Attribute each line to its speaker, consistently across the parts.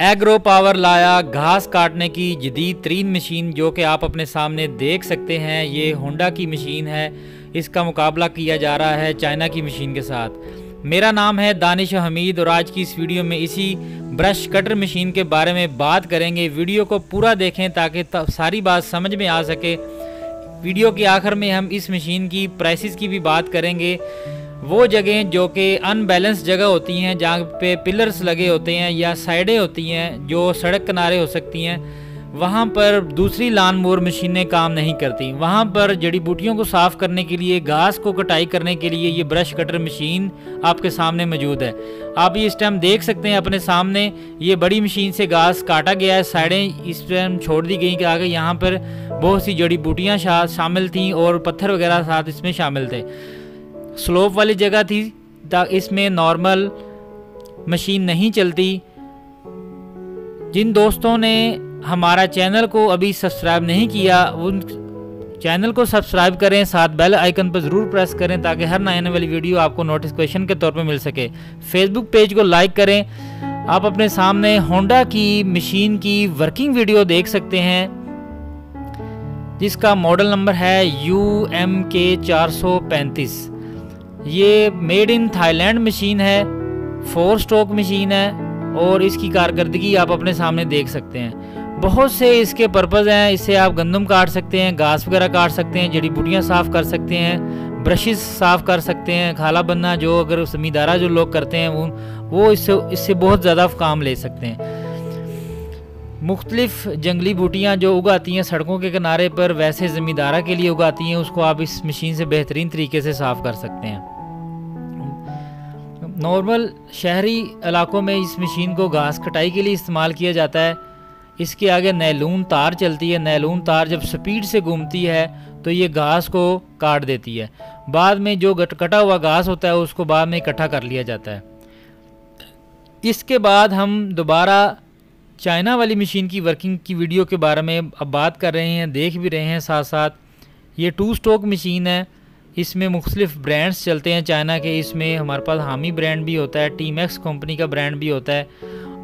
Speaker 1: Agro power लाया, घास काटने की जदीद तरीन मशीन जो कि आप अपने सामने देख सकते हैं, ये होंडा की मशीन है। इसका मुकाबला किया जा रहा है चाइना की मशीन के साथ। मेरा नाम है दानिश हमीद और आज की इस वीडियो में इसी ब्रश कटर मशीन के बारे में बात करेंगे। वीडियो को पूरा देखें ताकि सारी बात समझ में आ सके। वीडियो के आखिर में हम इस मशीन की प्राइसेस की भी बात करेंगे। वो जगह जो कि अनबैलेंस जगह होती हैं, जहाँ पे पिलर्स लगे होते हैं या साइडें होती हैं, जो सड़क किनारे हो सकती हैं, वहाँ पर दूसरी लान मोर मशीनें काम नहीं करती। वहाँ पर जड़ी बूटियों को साफ़ करने के लिए, घास को कटाई करने के लिए ये ब्रश कटर मशीन आपके सामने मौजूद है। आप ये इस टाइम देख सकते हैं अपने सामने, ये बड़ी मशीन से घास काटा गया है, साइडें इस टाइम छोड़ दी गई कि आगे यहाँ पर बहुत सी जड़ी बूटियाँ शामिल थी और पत्थर वगैरह साथ इसमें शामिल थे। स्लोप वाली जगह थी इसमें नॉर्मल मशीन नहीं चलती। जिन दोस्तों ने हमारा चैनल को अभी सब्सक्राइब नहीं किया, उन चैनल को सब्सक्राइब करें, साथ बेल आइकन पर ज़रूर प्रेस करें, ताकि हर नए आने वाली वीडियो आपको नोटिफिकेशन के तौर पर मिल सके। फेसबुक पेज को लाइक करें। आप अपने सामने होंडा की मशीन की वर्किंग वीडियो देख सकते हैं, जिसका मॉडल नंबर है यू एम के चार सौ पैंतीस। ये मेड इन थाईलैंड मशीन है, फोर स्ट्रोक मशीन है, और इसकी कारकर्दगी आप अपने सामने देख सकते हैं। बहुत से इसके पर्पज़ हैं इससे आप गंदम काट सकते हैं, घास वगैरह काट सकते हैं, जड़ी बूटियाँ साफ़ कर सकते हैं, ब्रशेस साफ़ कर सकते हैं, खाला बनना जो अगर ज़मींदारा जो लोग करते हैं, वो वो इससे इससे बहुत ज़्यादा काम ले सकते हैं। मुख्तलिफ़ जंगली बूटियाँ जो उगाती हैं सड़कों के किनारे पर, वैसे ज़मींदारा के लिए उगाती हैं, उसको आप इस मशीन से बेहतरीन तरीके से साफ़ कर सकते हैं। नॉर्मल शहरी इलाकों में इस मशीन को घास कटाई के लिए इस्तेमाल किया जाता है। इसके आगे नैलून तार चलती है। नैलून तार जब स्पीड से घूमती है तो ये घास को काट देती है। बाद में जो कटा हुआ घास होता है, उसको बाद में इकट्ठा कर लिया जाता है। इसके बाद हम दोबारा चाइना वाली मशीन की वर्किंग की वीडियो के बारे में अब बात कर रहे हैं, देख भी रहे हैं साथ साथ ये टू स्टोक मशीन है। इसमें मुख्तलिफ़ ब्रांड्स चलते हैं चाइना के। इसमें हमारे पास हामी ब्रांड भी होता है टी मैक्स कंपनी का ब्रांड भी होता है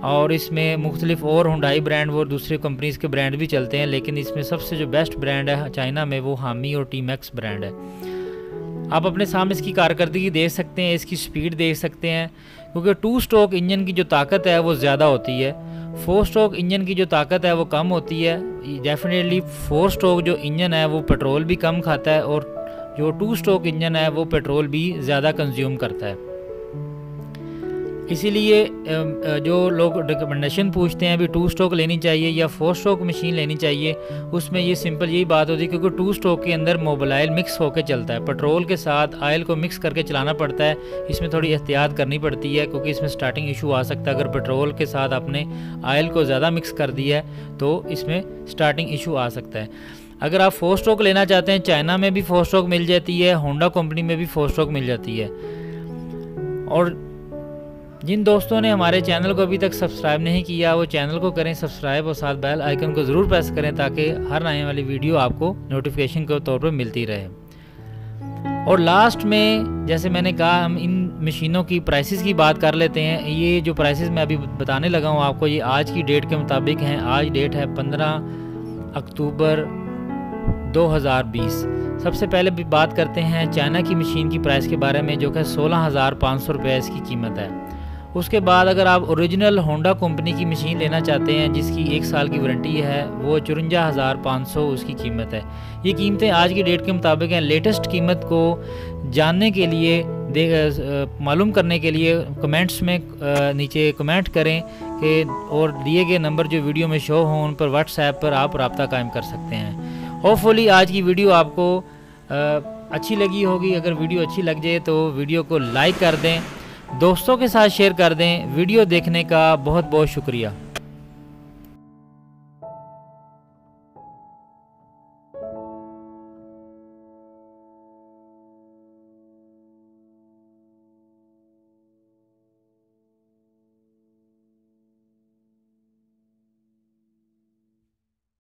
Speaker 1: और इसमें मुख्तलिफ़ और हुडाई ब्रांड और दूसरे कंपनीज़ के ब्रांड भी चलते हैं, लेकिन इसमें सबसे जो बेस्ट ब्रांड है चाइना में वो हामी और टी मैक्स ब्रांड है। आप अपने सामने इसकी कारकर्दगी देख सकते हैं, इसकी स्पीड देख सकते हैं, क्योंकि टू स्ट्रोक इंजन की जो ताकत है वो ज़्यादा होती है। फोर स्ट्रोक इंजन की जो ताकत है वो कम होती है। डेफिनेटली फोर स्ट्रोक जो इंजन है वो पेट्रोल भी कम खाता है और जो टू स्ट्रोक इंजन है वो पेट्रोल भी ज़्यादा कंज्यूम करता है। इसीलिए जो लोग रिकमेंडेशन पूछते हैं, अभी टू स्ट्रोक लेनी चाहिए या फोर स्ट्रोक मशीन लेनी चाहिए, उसमें ये सिंपल यही बात होती है क्योंकि टू स्ट्रोक के अंदर मोबाइल मिक्स होकर चलता है। पेट्रोल के साथ आयल को मिक्स करके चलाना पड़ता है, इसमें थोड़ी एहतियात करनी पड़ती है क्योंकि इसमें स्टार्टिंग इशू आ सकता है। अगर पेट्रोल के साथ आपने आयल को ज़्यादा मिक्स कर दिया है तो इसमें स्टार्टिंग इशू आ सकता है। अगर आप फोर स्ट्रोक लेना चाहते हैं, चाइना में भी फोर स्ट्रोक मिल जाती है, होंडा कंपनी में भी फोर स्ट्रोक मिल जाती है। और जिन दोस्तों ने हमारे चैनल को अभी तक सब्सक्राइब नहीं किया, वो चैनल को करें सब्सक्राइब और साथ बेल आइकन को ज़रूर प्रेस करें ताकि हर आने वाली वीडियो आपको नोटिफिकेशन के तौर पर मिलती रहे। और लास्ट में, जैसे मैंने कहा, हम इन मशीनों की प्राइसेस की बात कर लेते हैं। ये जो प्राइसेस मैं अभी बताने लगा हूँ आपको, ये आज की डेट के मुताबिक हैं। आज डेट है पंद्रह अक्टूबर 2020 सबसे पहले भी बात करते हैं चाइना की मशीन की प्राइस के बारे में, जो कि सोलह हज़ार पाँच सौ रुपये इसकी कीमत है। उसके बाद अगर आप ओरिजिनल होंडा कंपनी की मशीन लेना चाहते हैं, जिसकी एक साल की वारंटी है, वो चुरंजा हज़ार पाँच सौ उसकी कीमत है। ये कीमतें आज की डेट के मुताबिक हैं। लेटेस्ट कीमत को जानने के लिए देख मालूम करने के लिए कमेंट्स में नीचे कमेंट करें कि, और दिए गए नंबर जो वीडियो में शो हों, उन पर व्हाट्सएप पर आप रबता कायम कर सकते हैं। होपफुली आज की वीडियो आपको अच्छी लगी होगी। अगर वीडियो अच्छी लग जाए तो वीडियो को लाइक कर दें। दोस्तों के साथ शेयर कर दें वीडियो देखने का बहुत बहुत शुक्रिया।